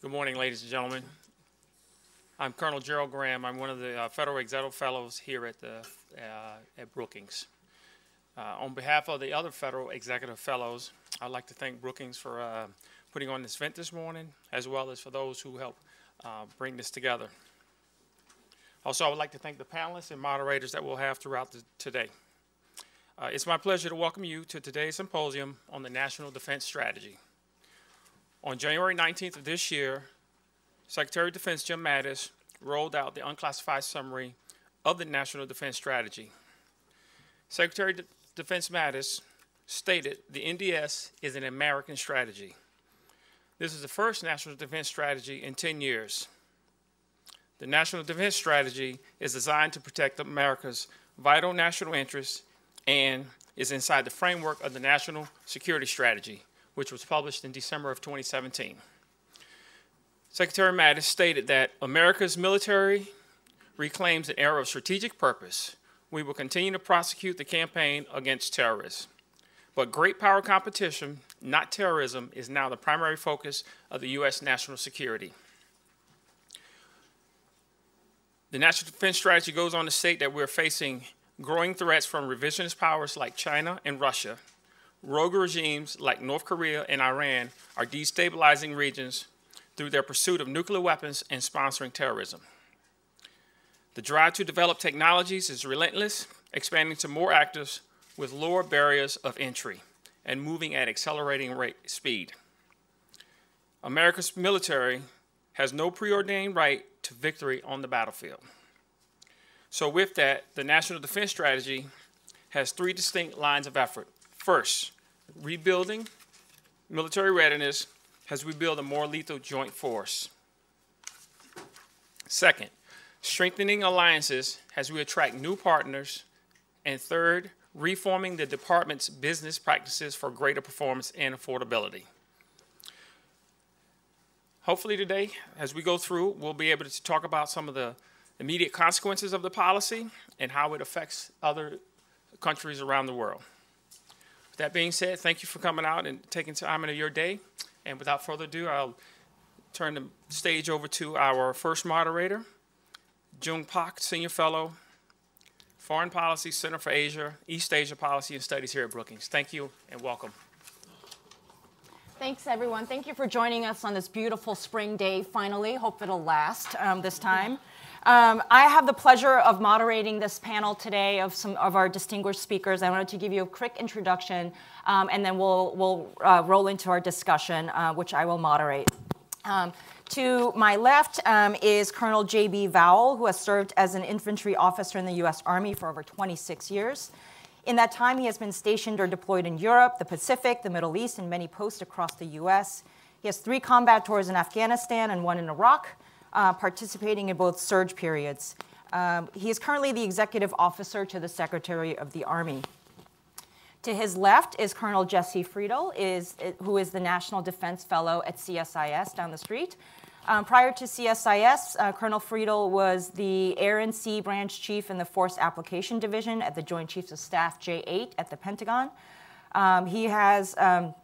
Good morning, ladies and gentlemen. I'm Colonel Gerald Graham. I'm one of the uh, Federal Executive Fellows here at, the, uh, at Brookings. Uh, on behalf of the other Federal Executive Fellows, I'd like to thank Brookings for uh, putting on this event this morning, as well as for those who helped uh, bring this together. Also, I would like to thank the panelists and moderators that we'll have throughout the, today. Uh, it's my pleasure to welcome you to today's symposium on the National Defense Strategy. On January 19th of this year, Secretary of Defense Jim Mattis rolled out the unclassified summary of the National Defense Strategy. Secretary of Defense Mattis stated the NDS is an American strategy. This is the first national defense strategy in 10 years. The National Defense Strategy is designed to protect America's vital national interests and is inside the framework of the National Security Strategy, which was published in December of 2017. Secretary Mattis stated that America's military reclaims an era of strategic purpose. We will continue to prosecute the campaign against terrorists. But great power competition, not terrorism, is now the primary focus of the U.S. national security. The National Defense Strategy goes on to state that we're facing growing threats from revisionist powers like China and Russia, rogue regimes like North Korea and Iran are destabilizing regions through their pursuit of nuclear weapons and sponsoring terrorism. The drive to develop technologies is relentless, expanding to more actors with lower barriers of entry and moving at accelerating rate speed. America's military has no preordained right to victory on the battlefield. So, with that, the National Defense Strategy has three distinct lines of effort. First, rebuilding military readiness as we build a more lethal joint force. Second, strengthening alliances as we attract new partners. And third, reforming the department's business practices for greater performance and affordability. Hopefully, today, as we go through, we'll be able to talk about some of the immediate consequences of the policy and how it affects other countries around the world. That being said, thank you for coming out and taking time out of your day. And without further ado, I'll turn the stage over to our first moderator, Jung Pak, Senior Fellow, Foreign Policy Center for Asia, East Asia Policy and Studies here at Brookings. Thank you and welcome. Thanks, everyone. Thank you for joining us on this beautiful spring day, finally. Hope it'll last um, this time. Um, I have the pleasure of moderating this panel today of some of our distinguished speakers. I wanted to give you a quick introduction, um, and then we'll, we'll uh, roll into our discussion, uh, which I will moderate. Um, to my left um, is Colonel J.B. Vowell, who has served as an infantry officer in the U.S. Army for over 26 years. In that time, he has been stationed or deployed in Europe, the Pacific, the Middle East, and many posts across the U.S. He has three combat tours in Afghanistan and one in Iraq uh, participating in both surge periods. Um, he is currently the executive officer to the Secretary of the Army. To his left is Colonel Jesse Friedel, is, who is the National Defense Fellow at CSIS down the street. Um, prior to CSIS, uh, Colonel Friedel was the Air and Sea Branch Chief in the Force Application Division at the Joint Chiefs of Staff J8 at the Pentagon. Um, he has um,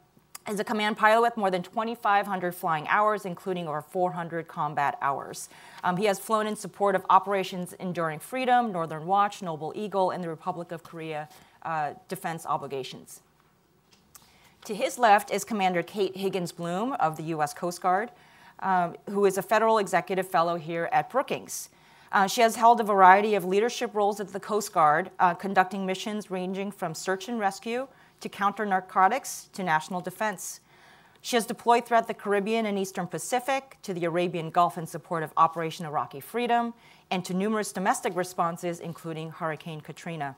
is a command pilot with more than 2,500 flying hours, including over 400 combat hours. Um, he has flown in support of Operations Enduring Freedom, Northern Watch, Noble Eagle, and the Republic of Korea uh, defense obligations. To his left is Commander Kate Higgins Bloom of the U.S. Coast Guard, um, who is a federal executive fellow here at Brookings. Uh, she has held a variety of leadership roles at the Coast Guard, uh, conducting missions ranging from search and rescue to counter narcotics to national defense. She has deployed throughout the Caribbean and Eastern Pacific, to the Arabian Gulf in support of Operation Iraqi Freedom, and to numerous domestic responses, including Hurricane Katrina.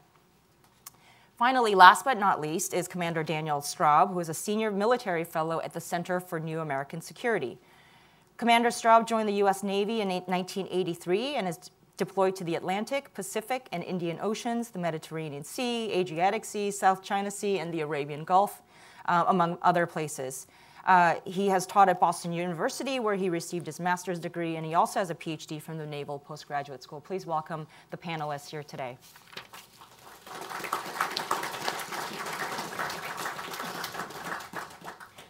Finally, last but not least, is Commander Daniel Straub, who is a senior military fellow at the Center for New American Security. Commander Straub joined the U.S. Navy in 1983 and is deployed to the Atlantic, Pacific, and Indian Oceans, the Mediterranean Sea, Adriatic Sea, South China Sea, and the Arabian Gulf, uh, among other places. Uh, he has taught at Boston University, where he received his master's degree, and he also has a PhD from the Naval Postgraduate School. Please welcome the panelists here today.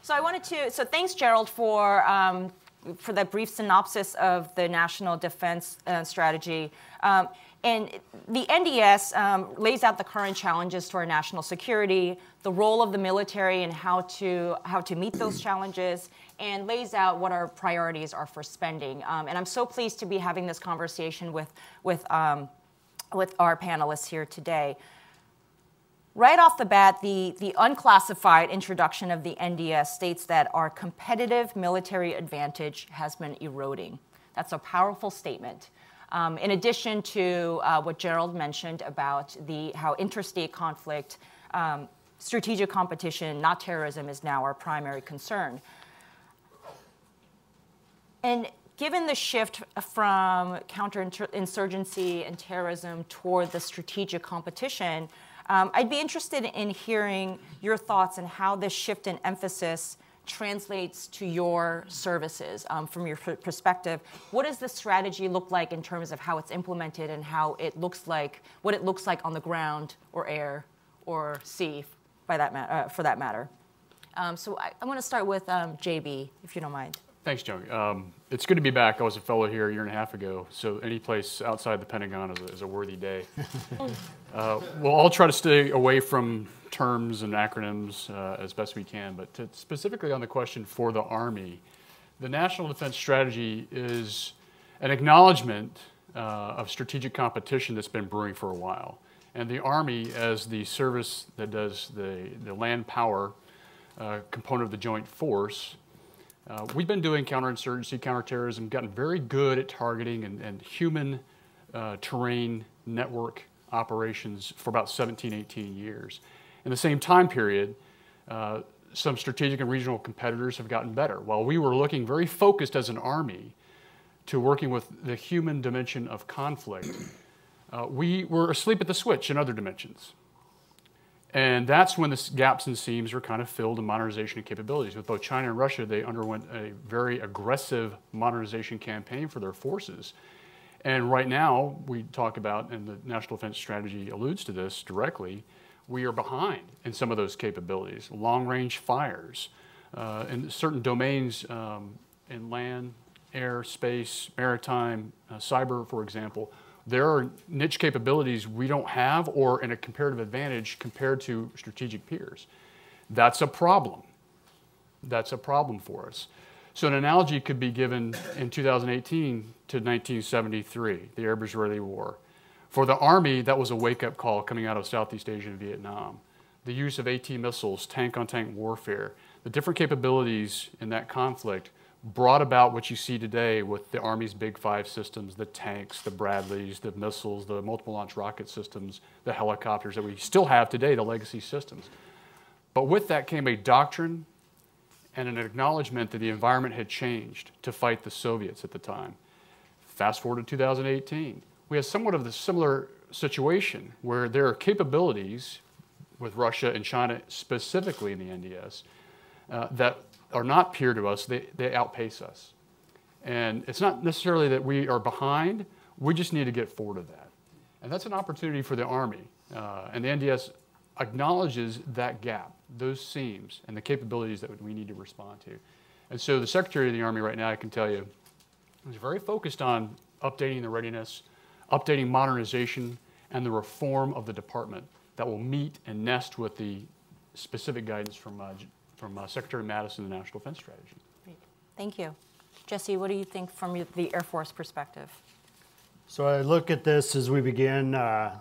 So I wanted to, so thanks, Gerald, for um, for that brief synopsis of the National Defense uh, Strategy. Um, and the NDS um, lays out the current challenges to our national security, the role of the military and how to, how to meet those challenges, and lays out what our priorities are for spending. Um, and I'm so pleased to be having this conversation with, with, um, with our panelists here today. Right off the bat, the, the unclassified introduction of the NDS states that our competitive military advantage has been eroding. That's a powerful statement. Um, in addition to uh, what Gerald mentioned about the, how interstate conflict, um, strategic competition, not terrorism, is now our primary concern. And given the shift from counterinsurgency and terrorism toward the strategic competition, um, I'd be interested in hearing your thoughts on how this shift in emphasis translates to your services um, from your perspective. What does the strategy look like in terms of how it's implemented and how it looks like, what it looks like on the ground or air or sea, by that uh, for that matter? Um, so I, I want to start with um, JB, if you don't mind. Thanks, Joe. Um, it's good to be back. I was a fellow here a year and a half ago, so any place outside the Pentagon is a, is a worthy day. uh, we'll all try to stay away from terms and acronyms uh, as best we can, but to, specifically on the question for the Army, the National Defense Strategy is an acknowledgement uh, of strategic competition that's been brewing for a while. And the Army, as the service that does the, the land power uh, component of the joint force, uh, we've been doing counterinsurgency, counterterrorism, gotten very good at targeting and, and human uh, terrain network operations for about 17, 18 years. In the same time period, uh, some strategic and regional competitors have gotten better. While we were looking very focused as an army to working with the human dimension of conflict, uh, we were asleep at the switch in other dimensions. And that's when the gaps and seams were kind of filled in modernization and capabilities. With both China and Russia, they underwent a very aggressive modernization campaign for their forces. And right now, we talk about, and the National Defense Strategy alludes to this directly, we are behind in some of those capabilities. Long range fires uh, in certain domains um, in land, air, space, maritime, uh, cyber, for example, there are niche capabilities we don't have or in a comparative advantage compared to strategic peers. That's a problem. That's a problem for us. So an analogy could be given in 2018 to 1973, the Arab Israeli War. For the Army, that was a wake up call coming out of Southeast Asia and Vietnam. The use of AT missiles, tank on tank warfare, the different capabilities in that conflict brought about what you see today with the Army's Big Five systems the tanks, the Bradleys, the missiles, the multiple launch rocket systems, the helicopters that we still have today, the legacy systems. But with that came a doctrine and an acknowledgement that the environment had changed to fight the Soviets at the time. Fast forward to 2018, we have somewhat of the similar situation where there are capabilities with Russia and China, specifically in the NDS, uh, that are not peer to us, they, they outpace us. And it's not necessarily that we are behind, we just need to get forward of that. And that's an opportunity for the Army. Uh, and the NDS acknowledges that gap, those seams, and the capabilities that we need to respond to. And so the Secretary of the Army right now, I can tell you, is very focused on updating the readiness, updating modernization, and the reform of the department that will meet and nest with the specific guidance from uh, from uh, Secretary Mattis and the National Defense Strategy. Great. Thank you. Jesse, what do you think from the Air Force perspective? So I look at this as we begin uh,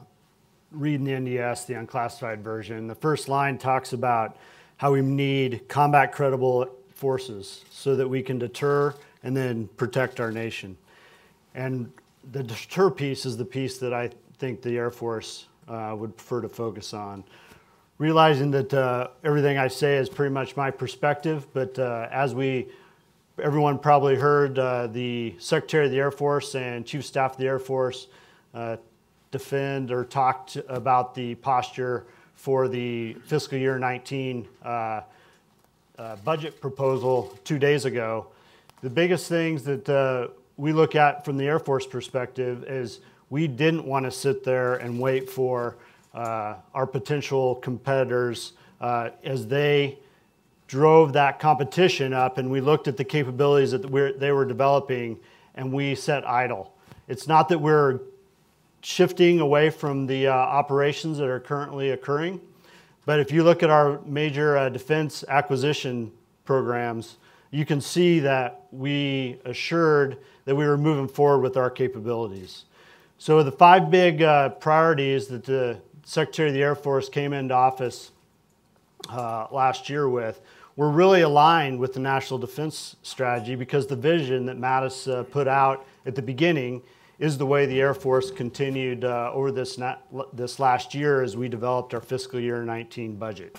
reading the NDS, the unclassified version. The first line talks about how we need combat credible forces so that we can deter and then protect our nation. And the deter piece is the piece that I think the Air Force uh, would prefer to focus on realizing that uh, everything I say is pretty much my perspective, but uh, as we, everyone probably heard uh, the Secretary of the Air Force and Chief of Staff of the Air Force uh, defend or talked about the posture for the fiscal year 19 uh, uh, budget proposal two days ago. The biggest things that we look at from the Air Force perspective is we didn't want to sit there and wait for our potential competitors uh, as they drove that competition up and we looked at the capabilities that we're, they were developing and we set idle. It's not that we're shifting away from the uh, operations that are currently occurring, but if you look at our major uh, defense acquisition programs, you can see that we assured that we were moving forward with our capabilities. So the five big uh, priorities that the Secretary of the Air Force came into office uh, last year with were really aligned with the national defense strategy because the vision that Mattis uh, put out at the beginning is the way the Air Force continued uh, over this, this last year as we developed our fiscal year 19 budget.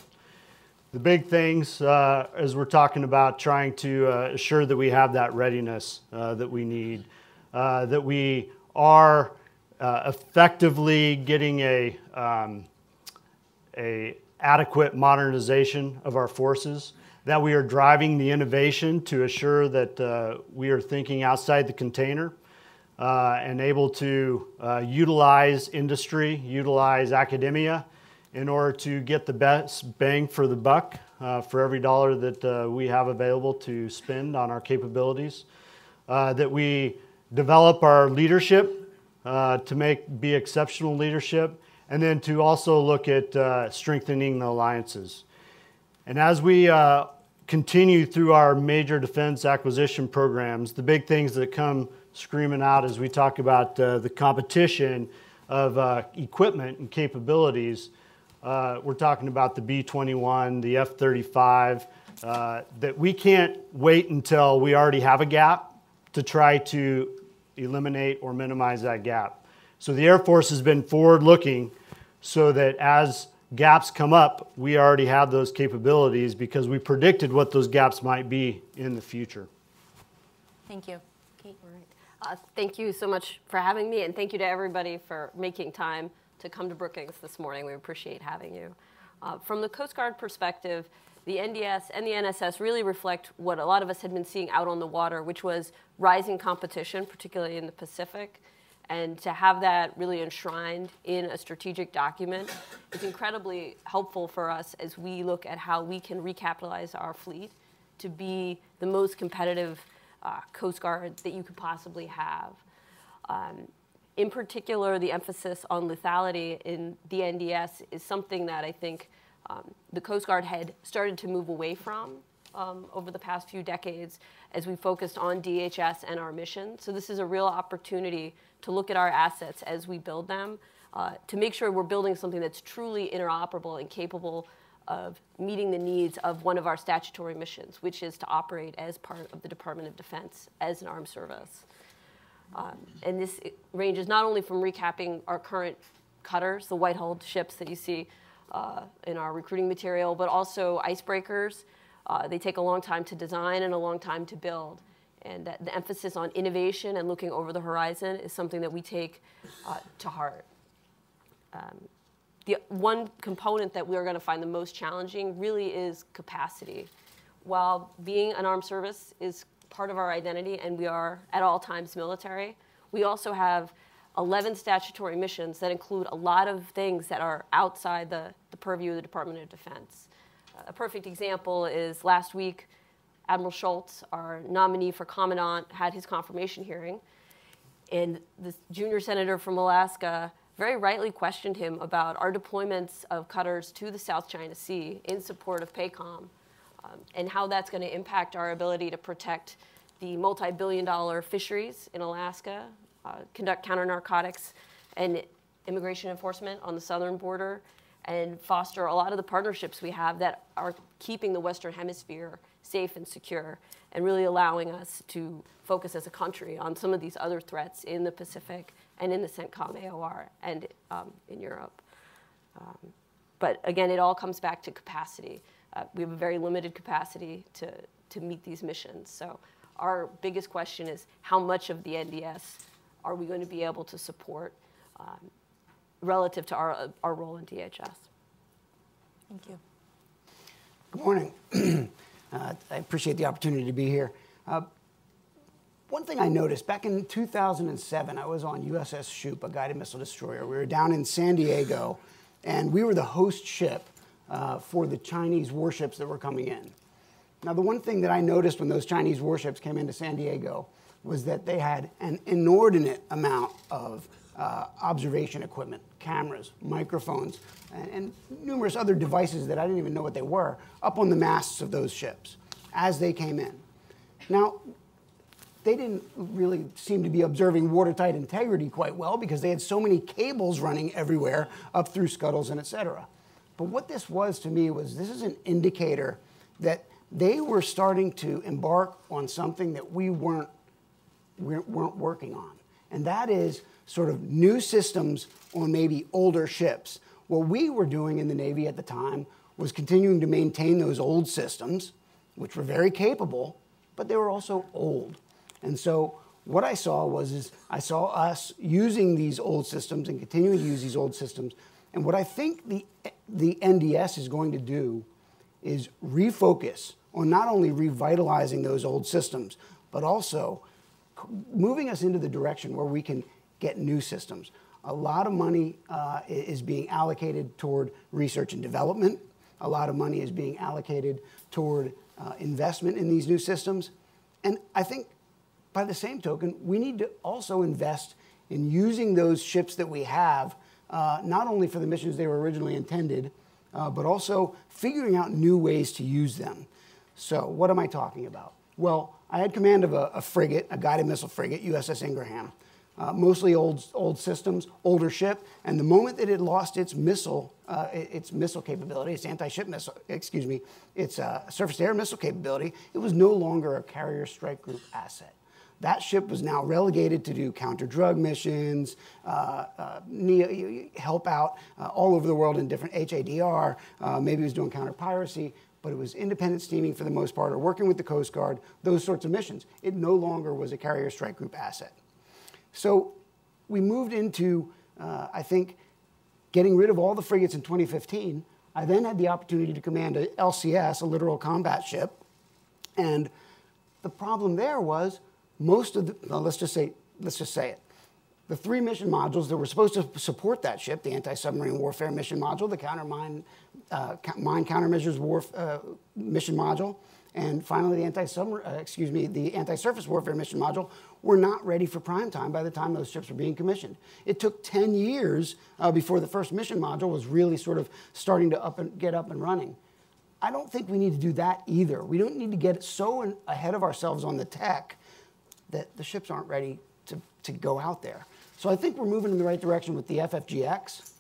The big things, uh, as we're talking about trying to uh, assure that we have that readiness uh, that we need, uh, that we are uh, effectively getting a, um, a adequate modernization of our forces, that we are driving the innovation to assure that uh, we are thinking outside the container uh, and able to uh, utilize industry, utilize academia in order to get the best bang for the buck uh, for every dollar that uh, we have available to spend on our capabilities. That we develop our leadership uh, to make be exceptional leadership, and then to also look at strengthening the alliances. And as we continue through our major defense acquisition programs, the big things that come screaming out as we talk about uh, the competition of uh, equipment and capabilities. Uh, we're talking about the B 21, the F 35, uh, that we can't wait until we already have a gap to try to eliminate or minimize that gap. So the Air Force has been forward looking so that as gaps come up, we already have those capabilities because we predicted what those gaps might be in the future. Thank you. Uh, thank you so much for having me, and thank you to everybody for making time to come to Brookings this morning. We appreciate having you. Uh, from the Coast Guard perspective, the NDS and the NSS really reflect what a lot of us had been seeing out on the water, which was rising competition, particularly in the Pacific. And to have that really enshrined in a strategic document is incredibly helpful for us as we look at how we can recapitalize our fleet to be the most competitive uh, Coast Guard that you could possibly have. Um, in particular, the emphasis on lethality in the NDS is something that I think um, the Coast Guard had started to move away from um, over the past few decades as we focused on DHS and our mission. So this is a real opportunity to look at our assets as we build them, uh, to make sure we're building something that's truly interoperable and capable of meeting the needs of one of our statutory missions, which is to operate as part of the Department of Defense as an armed service. Um, and this ranges not only from recapping our current cutters, the white-hulled ships that you see uh, in our recruiting material, but also icebreakers. Uh, they take a long time to design and a long time to build. And the emphasis on innovation and looking over the horizon is something that we take uh, to heart. Um, the one component that we are going to find the most challenging really is capacity. While being an armed service is part of our identity and we are at all times military, we also have 11 statutory missions that include a lot of things that are outside the, the purview of the Department of Defense. Uh, a perfect example is last week, Admiral Schultz, our nominee for Commandant, had his confirmation hearing. And the junior senator from Alaska very rightly questioned him about our deployments of cutters to the South China Sea in support of PACOM um, and how that's going to impact our ability to protect the multi billion dollar fisheries in Alaska, conduct counter narcotics and immigration enforcement on the southern border, and foster a lot of the partnerships we have that are keeping the Western Hemisphere safe and secure and really allowing us to focus as a country on some of these other threats in the Pacific and in the CENTCOM AOR and um, in Europe. Um, but again, it all comes back to capacity. Uh, we have a very limited capacity to, to meet these missions. So our biggest question is how much of the NDS are we going to be able to support um, relative to our, our role in DHS? Thank you. Good morning. uh, I appreciate the opportunity to be here. Uh, one thing I noticed back in 2007, I was on USS Shoup, a guided missile destroyer. We were down in San Diego, and we were the host ship uh, for the Chinese warships that were coming in. Now, the one thing that I noticed when those Chinese warships came into San Diego was that they had an inordinate amount of uh, observation equipment, cameras, microphones, and, and numerous other devices that I didn't even know what they were up on the masts of those ships as they came in. Now, they didn't really seem to be observing watertight integrity quite well because they had so many cables running everywhere up through scuttles and et cetera. But what this was to me was this is an indicator that they were starting to embark on something that we weren't, we weren't working on. And that is sort of new systems on maybe older ships. What we were doing in the Navy at the time was continuing to maintain those old systems, which were very capable, but they were also old. And so what I saw was is I saw us using these old systems and continuing to use these old systems. And what I think the, the NDS is going to do is refocus on not only revitalizing those old systems, but also moving us into the direction where we can get new systems. A lot of money uh, is being allocated toward research and development. A lot of money is being allocated toward uh, investment in these new systems. And I think by the same token, we need to also invest in using those ships that we have, uh, not only for the missions they were originally intended, uh, but also figuring out new ways to use them. So, what am I talking about? Well, I had command of a, a frigate, a guided missile frigate, USS Ingraham. Uh, mostly old, old systems, older ship, and the moment that it lost its missile, uh, its missile capability, its anti-ship missile, excuse me, its uh, surface-to-air missile capability, it was no longer a carrier strike group asset. That ship was now relegated to do counter-drug missions, uh, uh, help out uh, all over the world in different HADR. maybe it was doing counter-piracy, but it was independent steaming for the most part, or working with the Coast Guard, those sorts of missions. It no longer was a carrier strike group asset. So we moved into, uh, I think, getting rid of all the frigates in 2015. I then had the opportunity to command a LCS, a littoral combat ship. And the problem there was most of the, well, let's just say, let's just say it. The three mission modules that were supposed to support that ship, the anti-submarine warfare mission module, the counter mine, uh, mine countermeasures war, uh, mission module, and finally the anti-submarine, uh, excuse me, the anti-surface warfare mission module, were not ready for prime time by the time those ships were being commissioned. It took 10 years uh, before the first mission module was really sort of starting to up and get up and running. I don't think we need to do that either. We don't need to get so in, ahead of ourselves on the tech that the ships aren't ready to, to go out there. So I think we're moving in the right direction with the FFGX,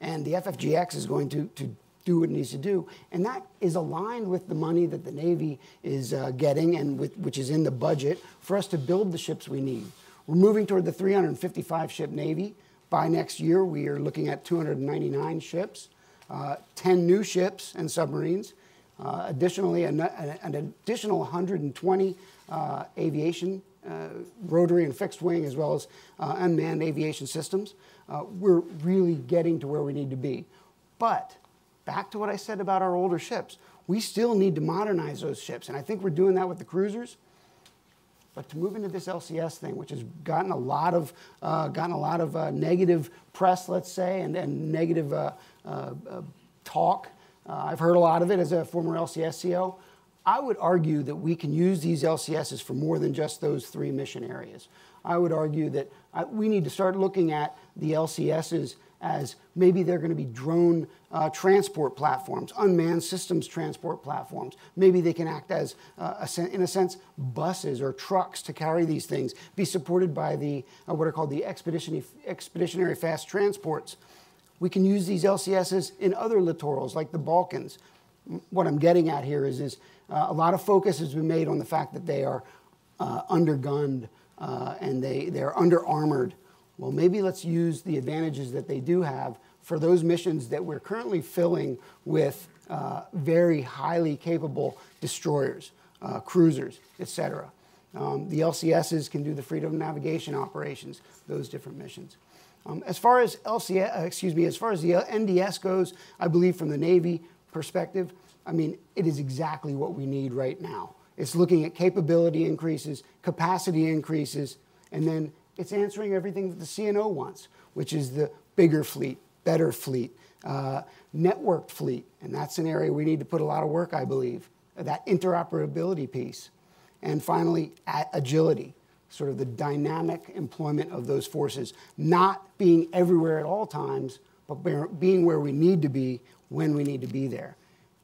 and the FFGX is going to, to do what it needs to do. And that is aligned with the money that the Navy is uh, getting and with, which is in the budget for us to build the ships we need. We're moving toward the 355 ship Navy. By next year, we are looking at 299 ships, uh, 10 new ships and submarines. Uh, additionally, an, an, additional 120 uh, aviation, rotary and fixed wing, as well as uh, unmanned aviation systems. we're really getting to where we need to be. But back to what I said about our older ships. We still need to modernize those ships, and I think we're doing that with the cruisers. But to move into this LCS thing, which has gotten a lot of uh, gotten a lot of uh, negative press, let's say, and, and negative uh, uh, uh talk, uh, I've heard a lot of it as a former LCS CO. I would argue that we can use these LCSs for more than just those three mission areas. I would argue that we need to start looking at the LCSs as maybe they're going to be drone uh, transport platforms, unmanned systems transport platforms. Maybe they can act as, uh, a, in a sense, buses or trucks to carry these things, be supported by the uh, what are called the expeditionary, expeditionary fast transports. We can use these LCSs in other littorals like the Balkans. What I'm getting at here is, is uh, a lot of focus has been made on the fact that they are uh, undergunned uh, and they, they're under armored. Well, maybe let's use the advantages that they do have for those missions that we're currently filling with uh, very highly capable destroyers, uh, cruisers, etc. Um, the LCSs can do the freedom of navigation operations, those different missions. Um, as far as LCS, uh, excuse me, as far as the NDS goes, I believe from the Navy perspective, I mean, it is exactly what we need right now. It's looking at capability increases, capacity increases, and then it's answering everything that the CNO wants, which is the bigger fleet, better fleet, uh, networked fleet. And that's an area we need to put a lot of work, I believe, that interoperability piece. And finally, agility, sort of the dynamic employment of those forces, not being everywhere at all times, but being where we need to be when we need to be there.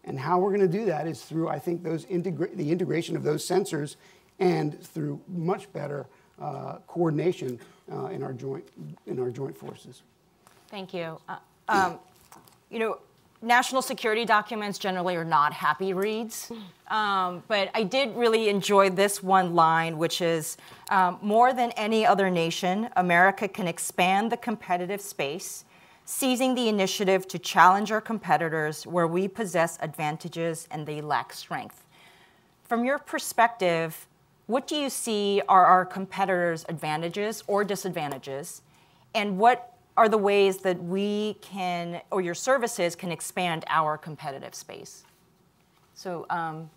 And how we're going to do that is through, I think, those integra- the integration of those sensors and through much better uh, coordination uh, in, our joint, in our joint forces. Thank you. Uh, um, you know, national security documents generally are not happy reads, um, but I did really enjoy this one line, which is um, more than any other nation, America can expand the competitive space, seizing the initiative to challenge our competitors where we possess advantages and they lack strength. From your perspective, what do you see are our competitors' advantages or disadvantages? And what are the ways that we can, or your services can expand our competitive space? So um,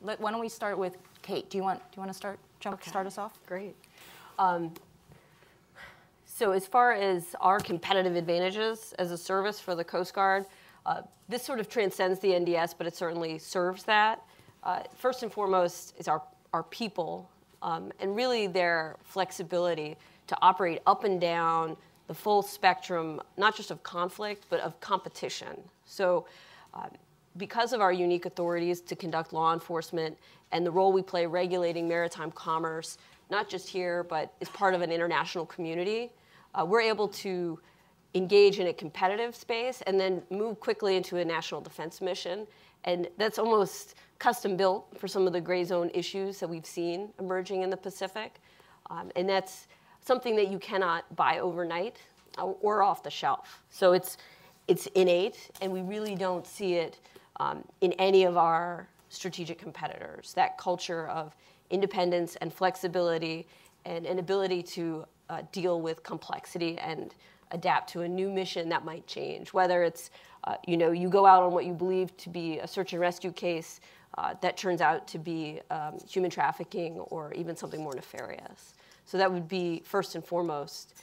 let, why don't we start with Kate? Do you want, do you want to start, jump, okay. start us off? Great. Um, so as far as our competitive advantages as a service for the Coast Guard, uh, this sort of transcends the NDS, but it certainly serves that. Uh, first and foremost is our, our people um, and really their flexibility to operate up and down the full spectrum, not just of conflict, but of competition. So, uh, because of our unique authorities to conduct law enforcement and the role we play regulating maritime commerce, not just here, but as part of an international community, uh, we're able to engage in a competitive space and then move quickly into a national defense mission. And that's almost custom built for some of the gray zone issues that we've seen emerging in the Pacific. Um, and that's something that you cannot buy overnight or off the shelf. So it's, it's innate, and we really don't see it um, in any of our strategic competitors. That culture of independence and flexibility and an ability to uh, deal with complexity and adapt to a new mission that might change. Whether it's, uh, you know, you go out on what you believe to be a search and rescue case uh, that turns out to be um, human trafficking or even something more nefarious. So that would be first and foremost.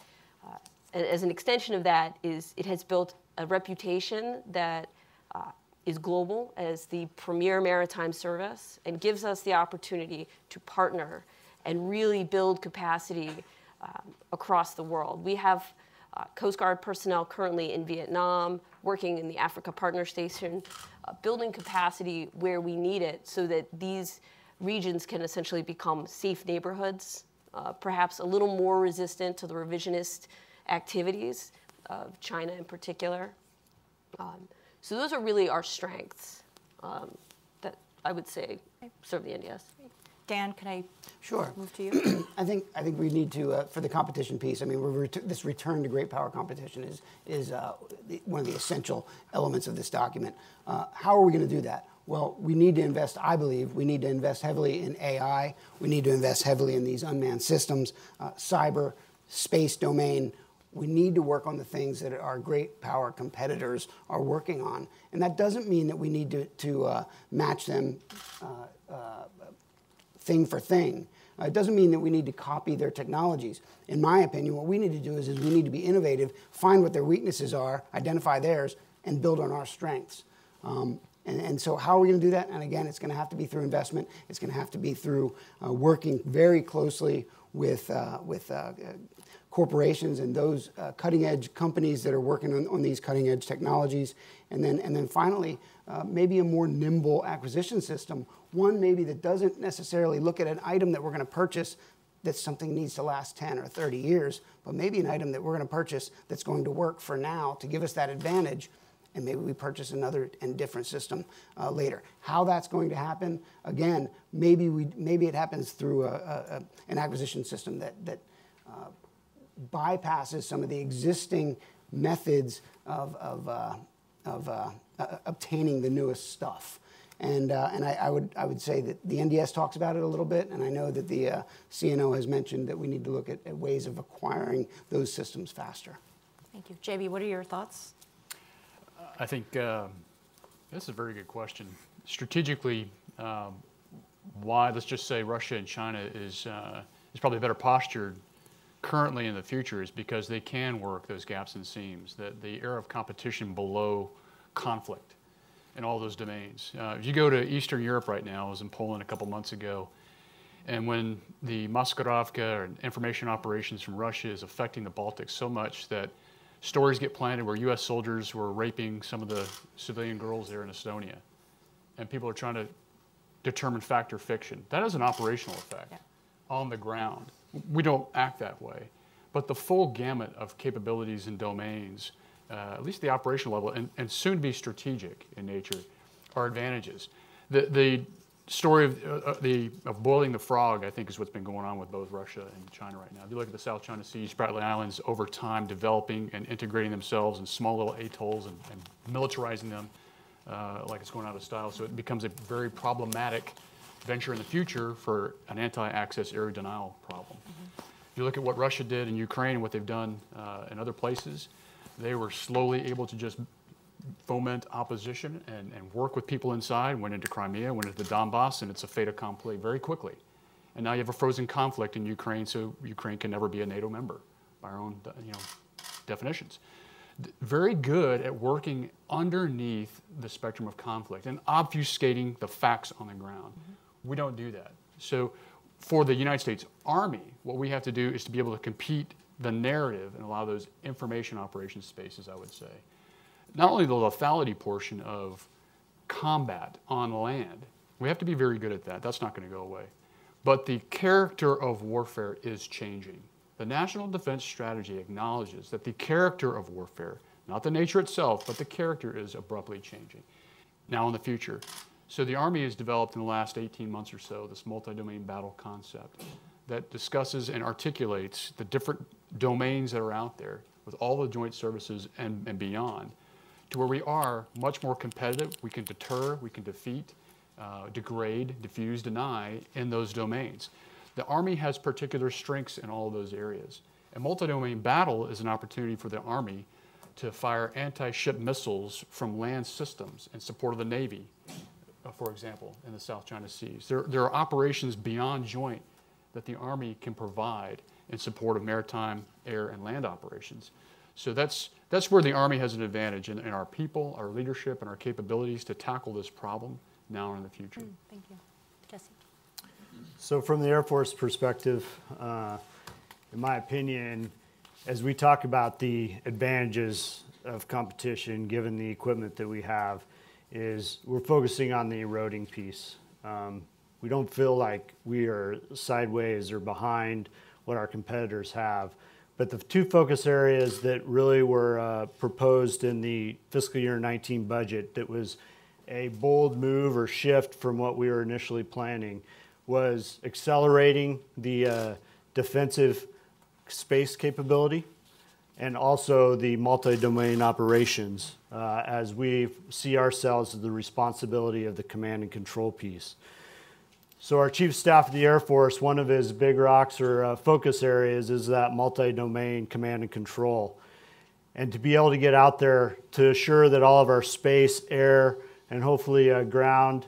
Uh, as an extension of that is it has built a reputation that uh, is global as the premier maritime service and gives us the opportunity to partner and really build capacity um, across the world. We have uh, Coast Guard personnel currently in Vietnam, working in the Africa Partner Station, uh, building capacity where we need it so that these regions can essentially become safe neighborhoods uh, perhaps a little more resistant to the revisionist activities of China in particular. Um, so those are really our strengths um, that I would say serve the NDS. Dan, can I sure move to you? I think I think we need to uh, for the competition piece. I mean, ret- this return to great power competition is is uh, one of the essential elements of this document. Uh, how are we going to do that? Well, we need to invest, I believe, we need to invest heavily in AI. We need to invest heavily in these unmanned systems, uh, cyber, space domain. We need to work on the things that our great power competitors are working on. And that doesn't mean that we need to, to uh, match them uh, uh thing for thing. Uh, it doesn't mean that we need to copy their technologies. In my opinion, what we need to do is, is we need to be innovative, find what their weaknesses are, identify theirs, and build on our strengths. Um, and, and so, how are we going to do that? And again, it's going to have to be through investment. It's going to have to be through uh, working very closely with, uh, with uh, corporations and those uh, cutting edge companies that are working on, on, these cutting edge technologies. And then, and then finally, uh, maybe a more nimble acquisition system. One maybe that doesn't necessarily look at an item that we're going to purchase that something needs to last 10 or 30 years, but maybe an item that we're going to purchase that's going to work for now to give us that advantage and maybe we purchase another and different system uh, later. How that's going to happen, again, maybe we maybe it happens through a, a, an acquisition system that that uh, bypasses some of the existing methods of of, uh, of uh, uh, obtaining the newest stuff. And, uh, and I, I, would, I would say that the NDS talks about it a little bit, and I know that the CNO has mentioned that we need to look at, at ways of acquiring those systems faster. Thank you. JB, what are your thoughts? I think um, this is a very good question. Strategically, um, why let's just say Russia and China is uh, is probably better postured currently in the future is because they can work those gaps and seams. That the era of competition below conflict, in all those domains. Uh, if you go to Eastern Europe right now, I was in Poland a couple months ago, and when the Maskirovka or information operations from Russia is affecting the Baltics so much that stories get planted where U.S. soldiers were raping some of the civilian girls there in Estonia, and people are trying to determine fact or fiction. That has an operational effect Yeah. on the ground. We don't act that way, but the full gamut of capabilities and domains, uh, at least the operational level, and, and soon to be strategic in nature, are advantages. The, the story of, uh, uh, the, of boiling the frog, I think, is what's been going on with both Russia and China right now. If you look at the South China Sea, Spratly Islands, over time developing and integrating themselves in small little atolls and, and militarizing them uh, like it's going out of style. So it becomes a very problematic venture in the future for an anti-access area denial problem. If you look at what Russia did in Ukraine and what they've done uh, in other places, they were slowly able to just foment opposition and, and work with people inside, went into Crimea, went into the Donbass, and it's a fait accompli very quickly. And now you have a frozen conflict in Ukraine, so Ukraine can never be a NATO member by our own you know, definitions. Very good at working underneath the spectrum of conflict and obfuscating the facts on the ground. We don't do that. So, for the United States Army, what we have to do is to be able to compete the narrative and allow those information operations spaces, I would say not only the lethality portion of combat on land, we have to be very good at that. That's not going to go away. But the character of warfare is changing. The National Defense Strategy acknowledges that the character of warfare, not the nature itself, but the character is abruptly changing now in the future. So the Army has developed in the last 18 months or so this multi-domain battle concept that discusses and articulates the different domains that are out there with all the joint services and, and beyond to where we are much more competitive. We can deter, we can defeat, uh, degrade, diffuse, deny in those domains. The Army has particular strengths in all those areas. A multi-domain battle is an opportunity for the Army to fire anti-ship missiles from land systems in support of the Navy, for example, in the South China Seas. There, there are operations beyond joint that the Army can provide in support of maritime, air, and land operations. So that's, that's where the Army has an advantage in, in our people, our leadership, and our capabilities to tackle this problem now and in the future. Thank you. Jesse? So, from the Air Force perspective, uh, in my opinion, as we talk about the advantages of competition, given the equipment that we have, is we're focusing on the eroding piece. Um, we don't feel like we are sideways or behind what our competitors have. But the two focus areas that really were uh, proposed in the fiscal year 19 budget that was a bold move or shift from what we were initially planning was accelerating the uh, defensive space capability and also the multi-domain operations uh, as we see ourselves as the responsibility of the command and control piece. So our chief staff of the Air Force, one of his big rocks or uh, focus areas is that multi-domain command and control. And to be able to get out there to assure that all of our space, air, and hopefully uh, ground,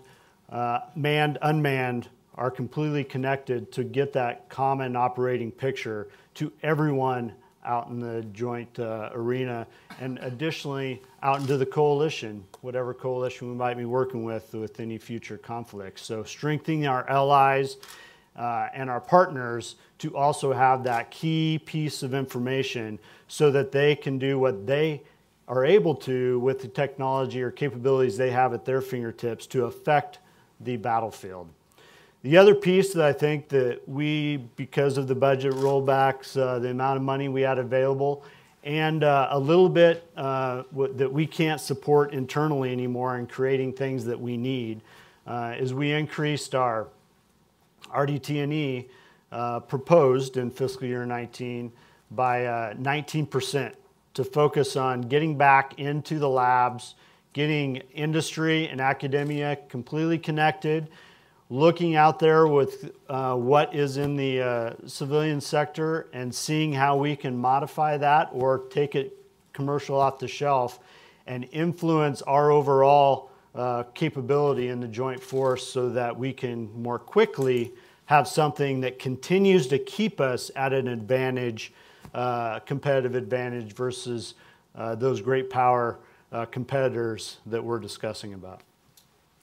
uh, manned, unmanned, are completely connected to get that common operating picture to everyone out in the joint uh, arena, and additionally out into the coalition, whatever coalition we might be working with with any future conflicts. So strengthening our allies uh, and our partners to also have that key piece of information so that they can do what they are able to with the technology or capabilities they have at their fingertips to affect the battlefield. The other piece that I think that we, because of the budget rollbacks, uh, the amount of money we had available, and uh, a little bit uh, that we can't support internally anymore in creating things that we need, uh, is we increased our RDT&E uh, proposed in fiscal year 19 by uh, 19% to focus on getting back into the labs, getting industry and academia completely connected, looking out there with uh, what is in the uh, civilian sector and seeing how we can modify that or take it commercial off the shelf and influence our overall uh, capability in the joint force so that we can more quickly have something that continues to keep us at an advantage, uh, competitive advantage versus uh, those great power uh, competitors that we're discussing about.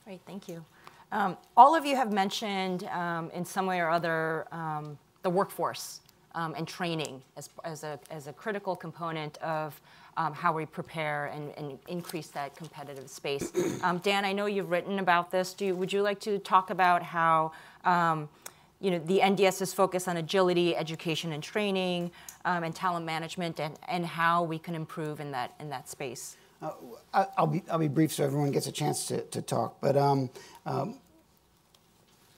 Great, thank you. Um, all of you have mentioned um, in some way or other um, the workforce um, and training as, as, a, as a critical component of um, how we prepare and, and, increase that competitive space. Um, Dan, I know you've written about this. Do you, would you like to talk about how you know, the NDS's focus on agility, education and training, and talent management, and, and how we can improve in that, in that space? Uh, I'll, be, I'll be brief so everyone gets a chance to, to talk. But um, um,